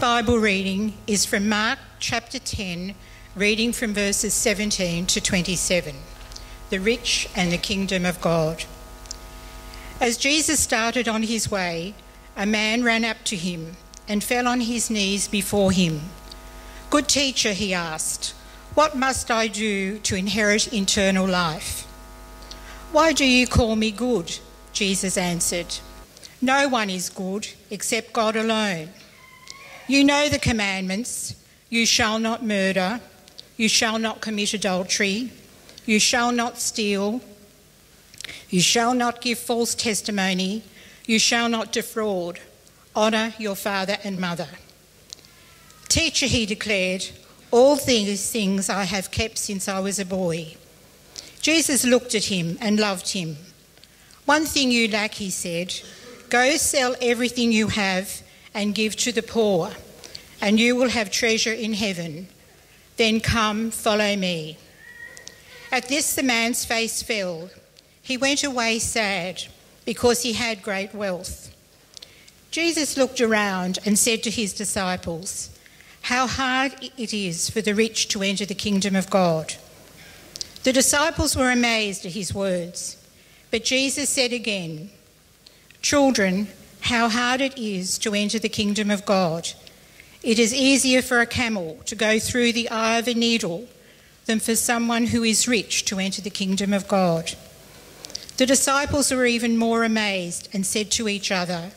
Bible reading is from Mark chapter 10, reading from verses 17 to 27. The rich and the kingdom of God. As Jesus started on his way, a man ran up to him and fell on his knees before him. Good teacher, he asked, what must I do to inherit eternal life? Why do you call me good? Jesus answered. No one is good except God alone. You know the commandments you shall not murder, you shall not commit adultery, you shall not steal, you shall not give false testimony, you shall not defraud. Honour your father and mother. Teacher, he declared, all these things I have kept since I was a boy. Jesus looked at him and loved him. One thing you lack, he said. Go sell everything you have and give to the poor, and you will have treasure in heaven. Then come, follow me. At this, the man's face fell. He went away sad because he had great wealth. Jesus looked around and said to his disciples, How hard it is for the rich to enter the kingdom of God. The disciples were amazed at his words, but Jesus said again, Children, how hard it is to enter the kingdom of God. It is easier for a camel to go through the eye of a needle than for someone who is rich to enter the kingdom of God. The disciples were even more amazed and said to each other,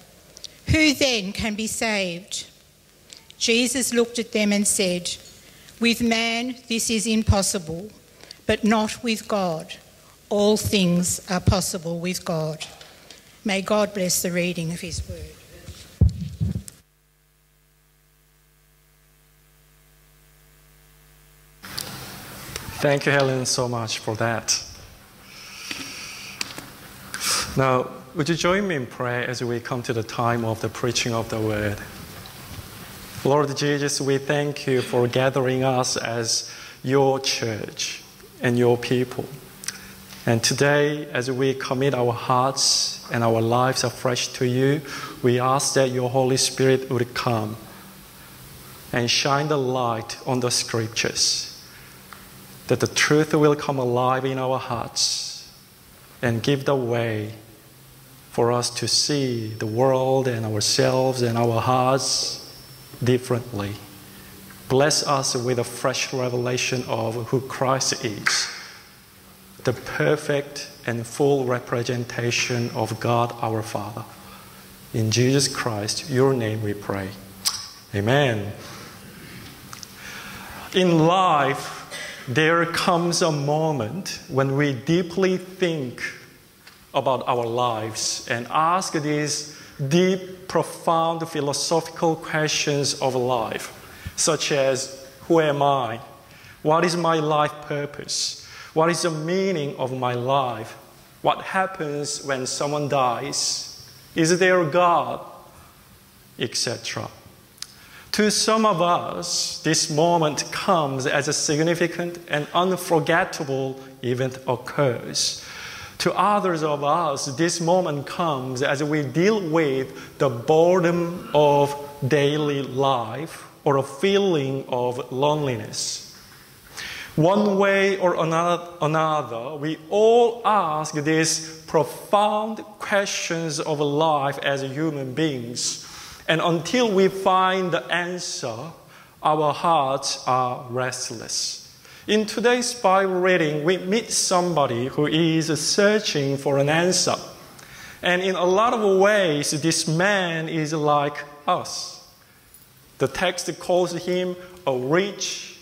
Who then can be saved? Jesus looked at them and said, With man this is impossible, but not with God. All things are possible with God. May God bless the reading of his word. Thank you, Helen, so much for that. Now, would you join me in prayer as we come to the time of the preaching of the word? Lord Jesus, we thank you for gathering us as your church and your people. And today, as we commit our hearts and our lives afresh to you, we ask that your Holy Spirit would come and shine the light on the scriptures that the truth will come alive in our hearts and give the way for us to see the world and ourselves and our hearts differently. Bless us with a fresh revelation of who Christ is, the perfect and full representation of God our Father. In Jesus Christ, your name we pray. Amen. In life, there comes a moment when we deeply think about our lives and ask these deep, profound philosophical questions of life, such as Who am I? What is my life purpose? What is the meaning of my life? What happens when someone dies? Is there a God? Etc. To some of us, this moment comes as a significant and unforgettable event occurs. To others of us, this moment comes as we deal with the boredom of daily life or a feeling of loneliness. One way or another, we all ask these profound questions of life as human beings. And until we find the answer, our hearts are restless. In today's Bible reading, we meet somebody who is searching for an answer. And in a lot of ways, this man is like us. The text calls him a rich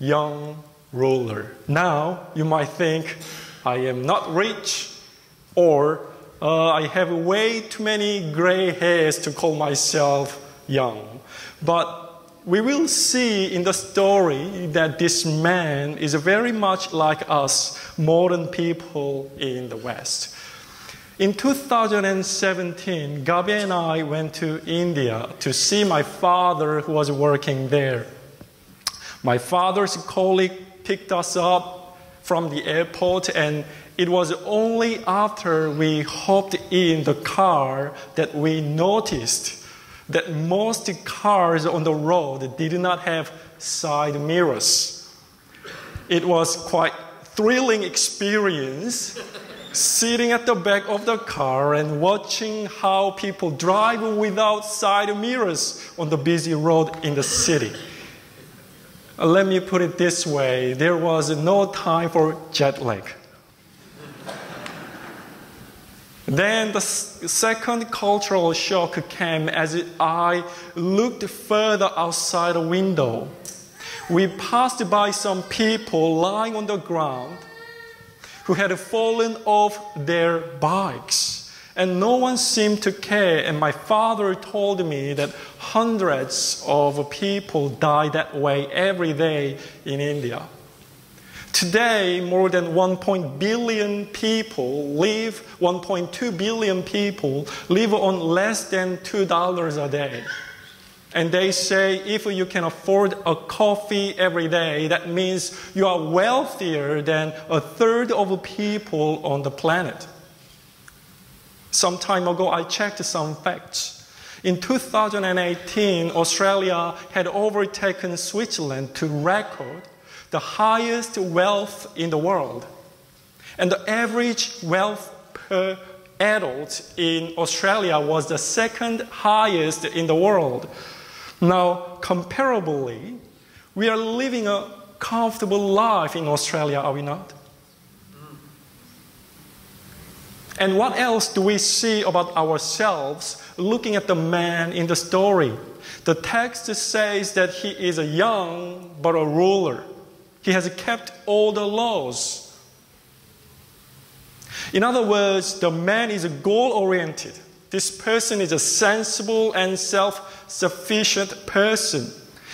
young ruler. Now, you might think, I am not rich, or uh, I have way too many gray hairs to call myself young. But we will see in the story that this man is very much like us, modern people in the West. In 2017, Gabi and I went to India to see my father who was working there. My father's colleague picked us up from the airport and it was only after we hopped in the car that we noticed that most cars on the road did not have side mirrors. It was quite thrilling experience sitting at the back of the car and watching how people drive without side mirrors on the busy road in the city. Uh, let me put it this way there was no time for jet lag. Then the second cultural shock came as I looked further outside the window. We passed by some people lying on the ground who had fallen off their bikes, and no one seemed to care. And my father told me that hundreds of people die that way every day in India. Today, more than 1. billion people live, 1.2 billion people live on less than $2 a day. And they say if you can afford a coffee every day, that means you are wealthier than a third of people on the planet. Some time ago, I checked some facts. In 2018, Australia had overtaken Switzerland to record the highest wealth in the world. And the average wealth per adult in Australia was the second highest in the world. Now, comparably, we are living a comfortable life in Australia, are we not? And what else do we see about ourselves looking at the man in the story? The text says that he is a young but a ruler. He has kept all the laws. In other words, the man is goal oriented. This person is a sensible and self sufficient person.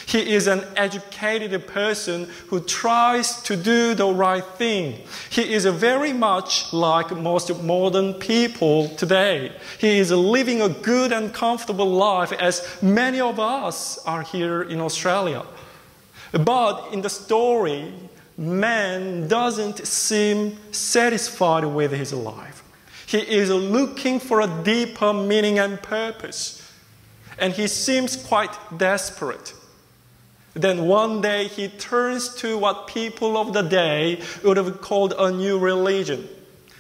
He is an educated person who tries to do the right thing. He is very much like most modern people today. He is living a good and comfortable life as many of us are here in Australia. But in the story, man doesn't seem satisfied with his life. He is looking for a deeper meaning and purpose. And he seems quite desperate. Then one day he turns to what people of the day would have called a new religion.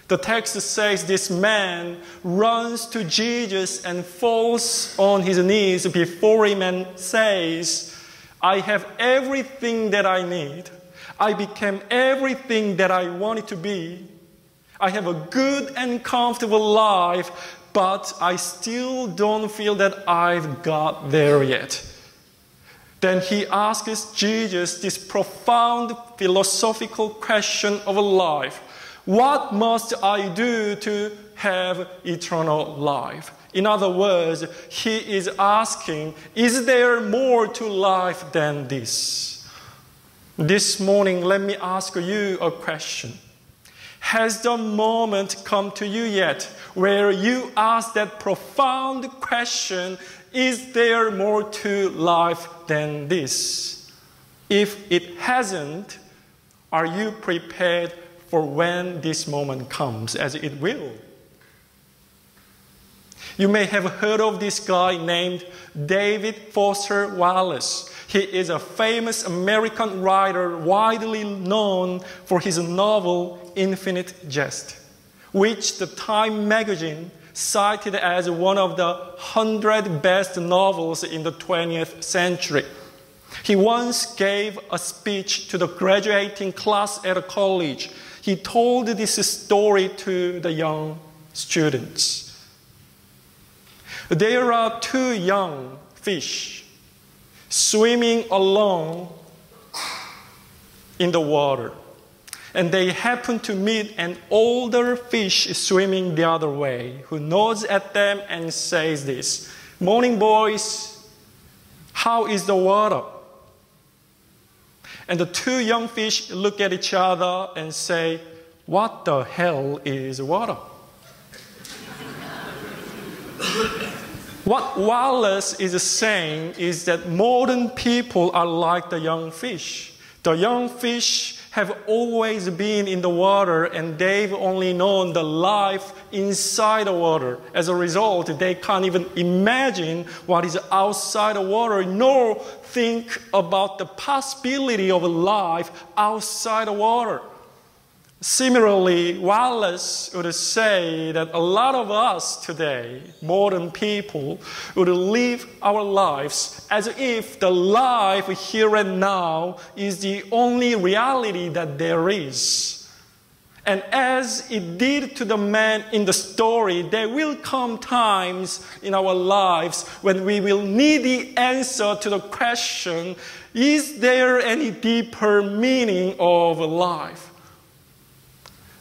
The text says this man runs to Jesus and falls on his knees before him and says, I have everything that I need. I became everything that I wanted to be. I have a good and comfortable life, but I still don't feel that I've got there yet. Then he asks Jesus this profound philosophical question of life What must I do to have eternal life? In other words, he is asking, is there more to life than this? This morning, let me ask you a question. Has the moment come to you yet where you ask that profound question, is there more to life than this? If it hasn't, are you prepared for when this moment comes, as it will? You may have heard of this guy named David Foster Wallace. He is a famous American writer widely known for his novel Infinite Jest, which the Time magazine cited as one of the 100 best novels in the 20th century. He once gave a speech to the graduating class at a college. He told this story to the young students. There are two young fish swimming along in the water. And they happen to meet an older fish swimming the other way who nods at them and says this Morning, boys. How is the water? And the two young fish look at each other and say, What the hell is water? What Wallace is saying is that modern people are like the young fish. The young fish have always been in the water and they've only known the life inside the water. As a result, they can't even imagine what is outside the water, nor think about the possibility of life outside the water. Similarly, Wallace would say that a lot of us today, modern people, would live our lives as if the life here and now is the only reality that there is. And as it did to the man in the story, there will come times in our lives when we will need the answer to the question is there any deeper meaning of life?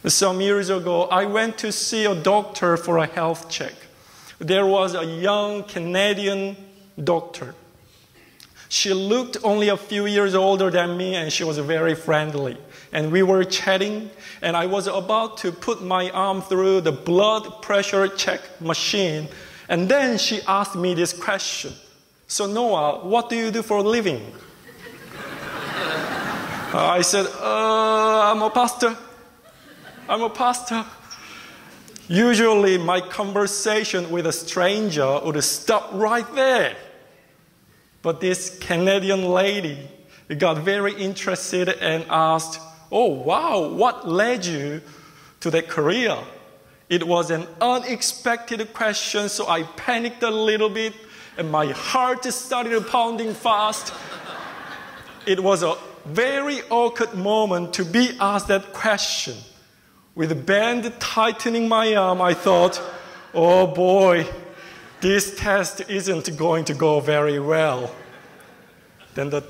Some years ago, I went to see a doctor for a health check. There was a young Canadian doctor. She looked only a few years older than me and she was very friendly. And we were chatting, and I was about to put my arm through the blood pressure check machine. And then she asked me this question So, Noah, what do you do for a living? I said, uh, I'm a pastor. I'm a pastor. Usually, my conversation with a stranger would stop right there. But this Canadian lady got very interested and asked, Oh, wow, what led you to that career? It was an unexpected question, so I panicked a little bit and my heart started pounding fast. It was a very awkward moment to be asked that question. With the band tightening my arm, I thought, oh boy, this test isn't going to go very well. Then the,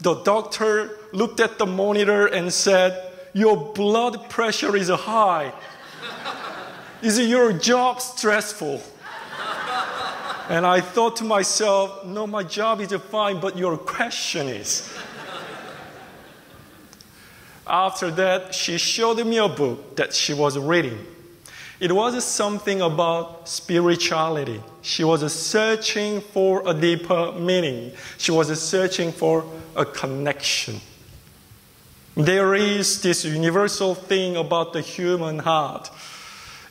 the doctor looked at the monitor and said, Your blood pressure is high. Is your job stressful? And I thought to myself, No, my job is fine, but your question is. After that, she showed me a book that she was reading. It was something about spirituality. She was searching for a deeper meaning. She was searching for a connection. There is this universal thing about the human heart.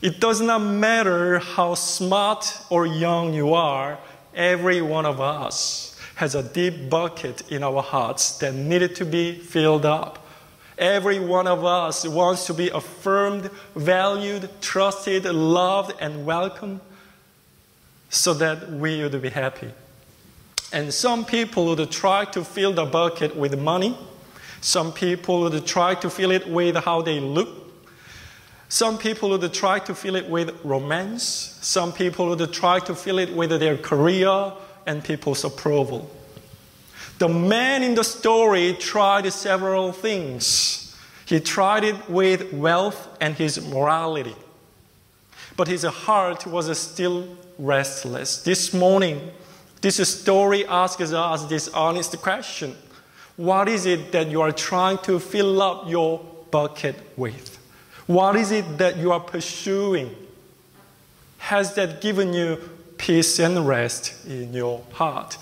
It does not matter how smart or young you are, every one of us has a deep bucket in our hearts that needed to be filled up. Every one of us wants to be affirmed, valued, trusted, loved, and welcomed so that we would be happy. And some people would try to fill the bucket with money. Some people would try to fill it with how they look. Some people would try to fill it with romance. Some people would try to fill it with their career and people's approval. The man in the story tried several things. He tried it with wealth and his morality. But his heart was still restless. This morning, this story asks us this honest question What is it that you are trying to fill up your bucket with? What is it that you are pursuing? Has that given you peace and rest in your heart?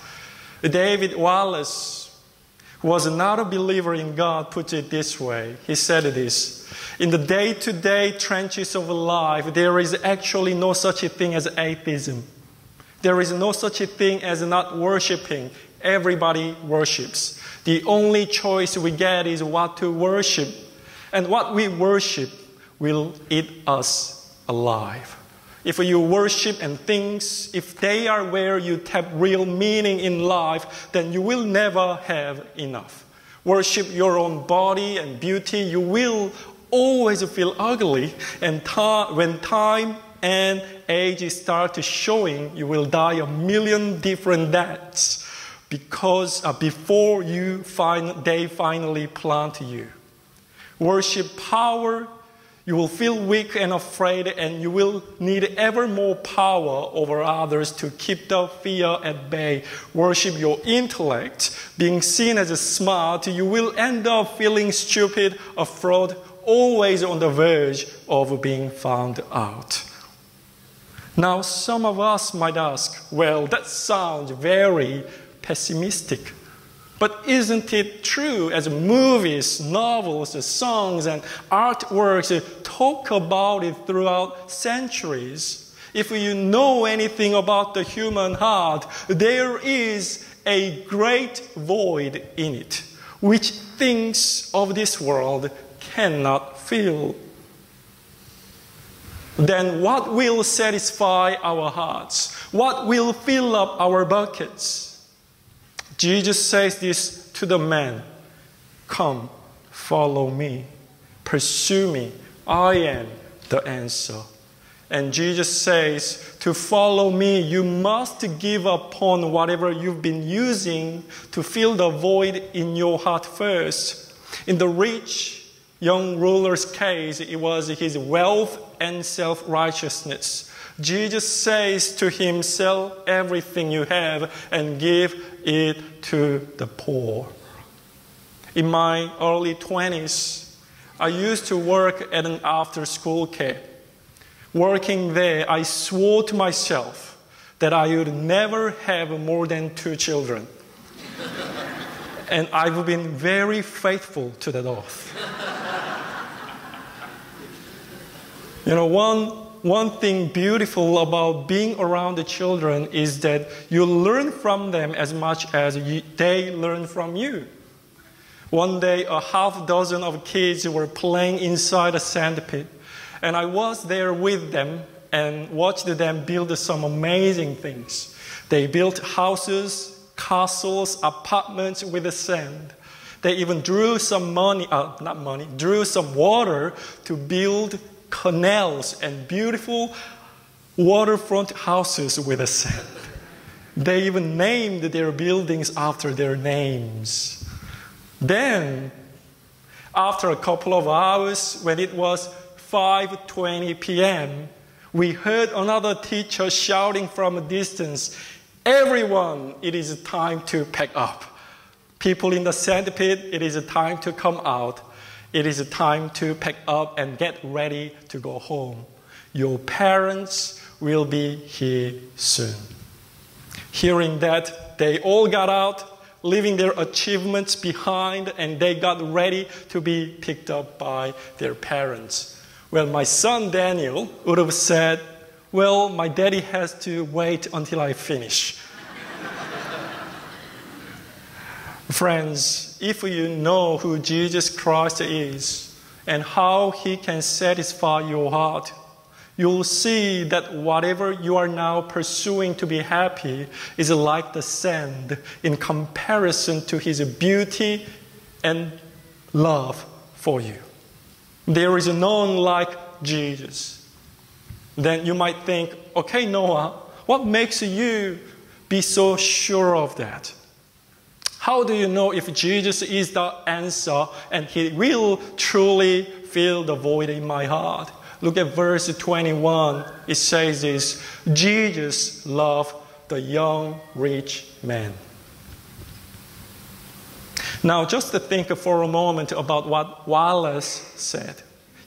David Wallace, who was not a believer in God, put it this way. He said this In the day to day trenches of life, there is actually no such a thing as atheism. There is no such a thing as not worshiping. Everybody worships. The only choice we get is what to worship. And what we worship will eat us alive. If you worship and things, if they are where you tap real meaning in life, then you will never have enough. Worship your own body and beauty, you will always feel ugly. And when time and age start to showing, you will die a million different deaths because uh, before you find, they finally plant you. Worship power you will feel weak and afraid, and you will need ever more power over others to keep the fear at bay. Worship your intellect. Being seen as a smart, you will end up feeling stupid, a fraud, always on the verge of being found out. Now, some of us might ask, well, that sounds very pessimistic. But isn't it true as movies, novels, songs, and artworks talk about it throughout centuries? If you know anything about the human heart, there is a great void in it, which things of this world cannot fill. Then what will satisfy our hearts? What will fill up our buckets? Jesus says this to the man Come, follow me, pursue me. I am the answer. And Jesus says, To follow me, you must give upon whatever you've been using to fill the void in your heart first. In the rich young ruler's case, it was his wealth and self righteousness. Jesus says to him, Sell everything you have and give it to the poor. In my early 20s, I used to work at an after school care. Working there, I swore to myself that I would never have more than two children. and I've been very faithful to that oath. you know, one one thing beautiful about being around the children is that you learn from them as much as you, they learn from you. One day, a half dozen of kids were playing inside a sand pit, and I was there with them and watched them build some amazing things. They built houses, castles, apartments with the sand. They even drew some money, uh, not money, drew some water to build canals and beautiful waterfront houses with a sand. They even named their buildings after their names. Then, after a couple of hours, when it was 5:20 p.m., we heard another teacher shouting from a distance, "Everyone, it is time to pack up. People in the sand pit, it is time to come out." It is a time to pack up and get ready to go home. Your parents will be here soon. Hearing that, they all got out, leaving their achievements behind, and they got ready to be picked up by their parents. Well, my son Daniel would have said, Well, my daddy has to wait until I finish. Friends, if you know who Jesus Christ is and how he can satisfy your heart, you'll see that whatever you are now pursuing to be happy is like the sand in comparison to his beauty and love for you. There is none like Jesus. Then you might think, okay, Noah, what makes you be so sure of that? How do you know if Jesus is the answer and he will truly fill the void in my heart? Look at verse 21. It says this Jesus loved the young rich man. Now, just to think for a moment about what Wallace said.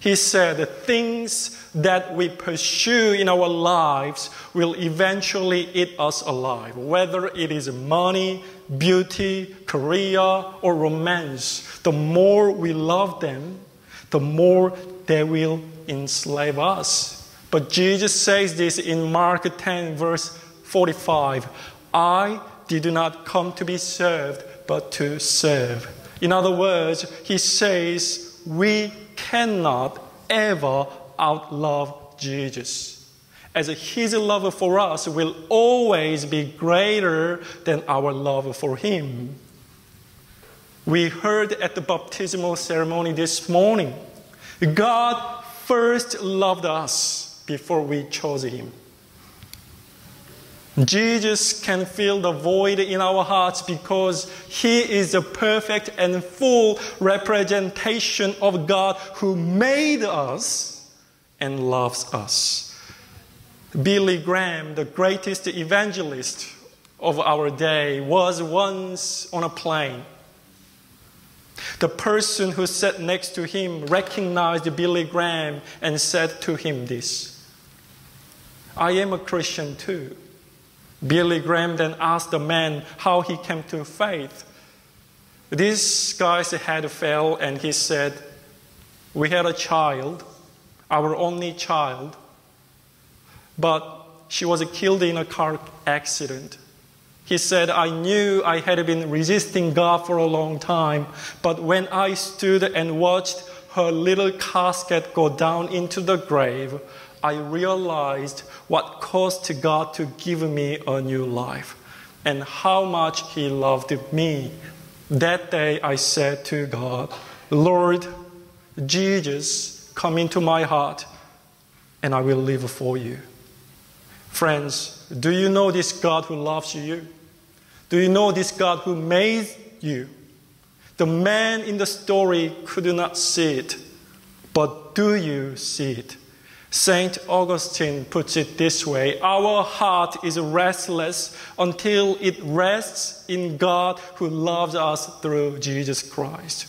He said, The things that we pursue in our lives will eventually eat us alive, whether it is money, beauty, career, or romance. The more we love them, the more they will enslave us. But Jesus says this in Mark 10, verse 45 I did not come to be served, but to serve. In other words, he says, We cannot ever outlove Jesus. As his love for us will always be greater than our love for him. We heard at the baptismal ceremony this morning God first loved us before we chose him. Jesus can fill the void in our hearts because He is the perfect and full representation of God who made us and loves us. Billy Graham, the greatest evangelist of our day, was once on a plane. The person who sat next to him recognized Billy Graham and said to him this I am a Christian too. Billy Graham then asked the man how he came to faith. This guy's head fell and he said, We had a child, our only child, but she was killed in a car accident. He said, I knew I had been resisting God for a long time, but when I stood and watched her little casket go down into the grave, I realized what caused God to give me a new life and how much He loved me. That day I said to God, Lord, Jesus, come into my heart and I will live for you. Friends, do you know this God who loves you? Do you know this God who made you? The man in the story could not see it, but do you see it? St. Augustine puts it this way Our heart is restless until it rests in God who loves us through Jesus Christ.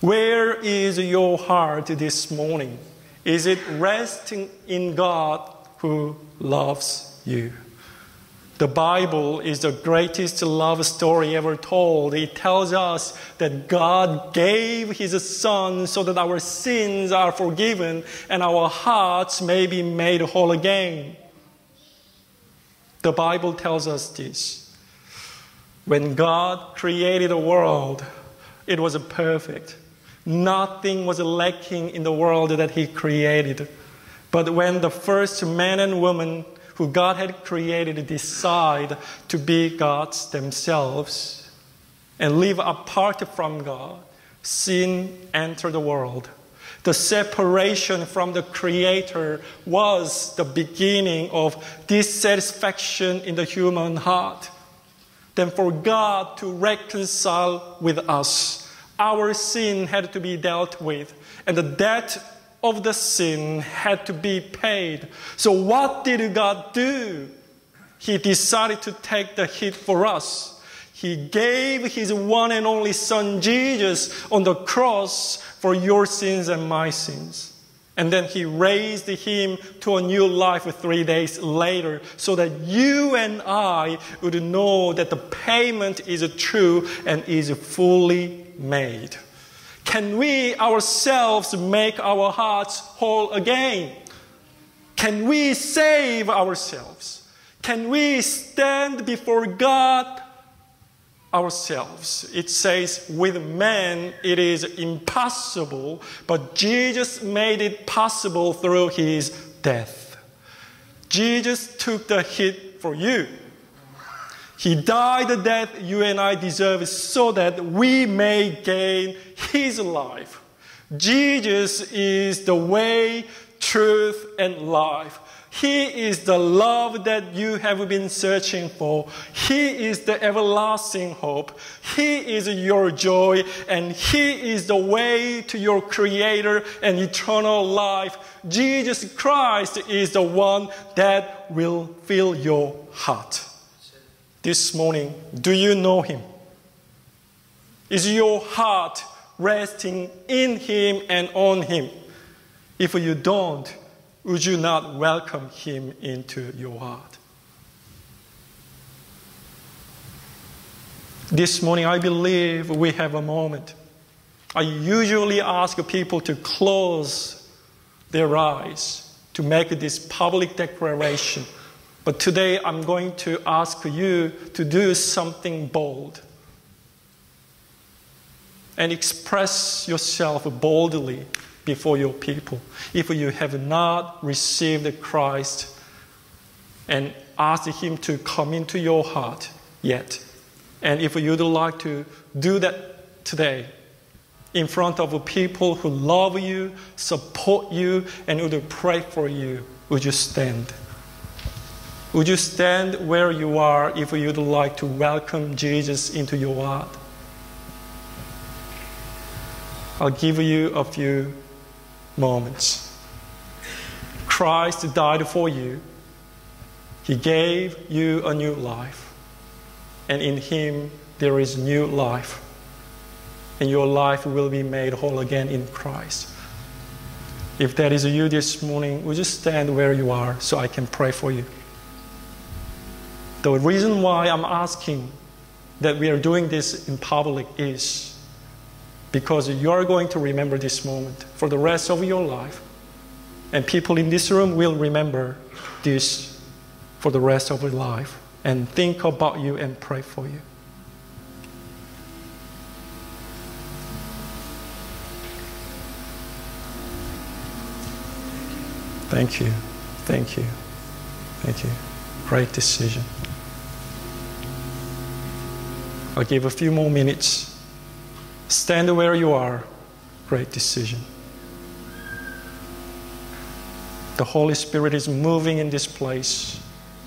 Where is your heart this morning? Is it resting in God who loves you. The Bible is the greatest love story ever told. It tells us that God gave His Son so that our sins are forgiven and our hearts may be made whole again. The Bible tells us this. When God created the world, it was perfect. Nothing was lacking in the world that He created. But when the first man and woman who God had created decide to be gods themselves and live apart from God, sin entered the world. The separation from the Creator was the beginning of dissatisfaction in the human heart. Then, for God to reconcile with us, our sin had to be dealt with, and the debt of the sin had to be paid. So, what did God do? He decided to take the hit for us. He gave His one and only Son, Jesus, on the cross for your sins and my sins. And then He raised Him to a new life three days later so that you and I would know that the payment is true and is fully made. Can we ourselves make our hearts whole again? Can we save ourselves? Can we stand before God ourselves? It says, with man it is impossible, but Jesus made it possible through his death. Jesus took the hit for you. He died the death you and I deserve so that we may gain his life. Jesus is the way, truth, and life. He is the love that you have been searching for. He is the everlasting hope. He is your joy, and He is the way to your Creator and eternal life. Jesus Christ is the one that will fill your heart this morning, do you know Him? Is your heart resting in Him and on Him? If you don't, would you not welcome Him into your heart? This morning, I believe we have a moment. I usually ask people to close their eyes to make this public declaration but today I'm going to ask you to do something bold and express yourself boldly before your people. If you have not received Christ and asked Him to come into your heart yet, and if you'd like to do that today, in front of people who love you, support you, and would pray for you, would you stand? Would you stand where you are if you'd like to welcome Jesus into your heart? I'll give you a few moments. Christ died for you. He gave you a new life. And in Him there is new life. And your life will be made whole again in Christ. If that is you this morning, would you stand where you are so I can pray for you? The reason why I'm asking that we are doing this in public is because you are going to remember this moment for the rest of your life. And people in this room will remember this for the rest of their life and think about you and pray for you. Thank you. Thank you. Thank you. Great decision. I'll give a few more minutes. Stand where you are. Great decision. The Holy Spirit is moving in this place,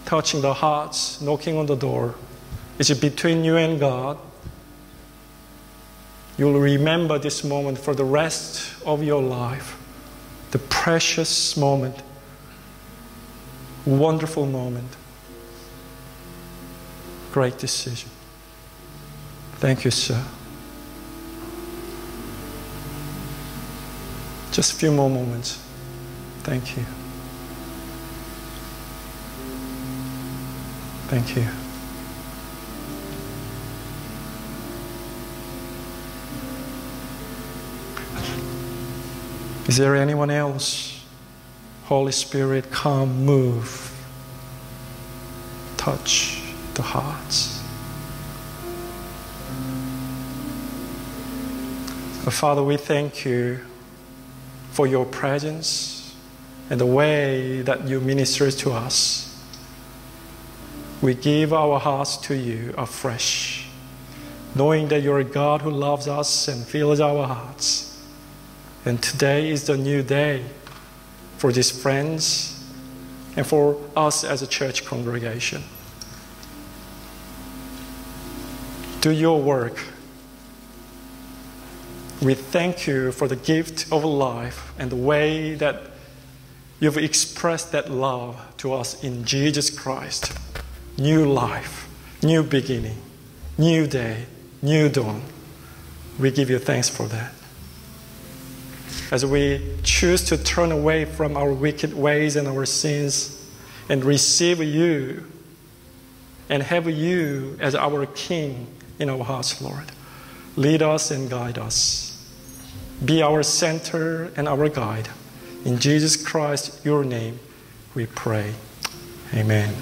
touching the hearts, knocking on the door. It's between you and God. You'll remember this moment for the rest of your life. The precious moment, wonderful moment. Great decision. Thank you, sir. Just a few more moments. Thank you. Thank you. Is there anyone else? Holy Spirit, come, move, touch the hearts. Father, we thank you for your presence and the way that you minister to us. We give our hearts to you afresh, knowing that you're a God who loves us and fills our hearts. And today is the new day for these friends and for us as a church congregation. Do your work. We thank you for the gift of life and the way that you've expressed that love to us in Jesus Christ. New life, new beginning, new day, new dawn. We give you thanks for that as we choose to turn away from our wicked ways and our sins and receive you and have you as our King in our hearts, Lord. Lead us and guide us. Be our center and our guide. In Jesus Christ, your name, we pray. Amen.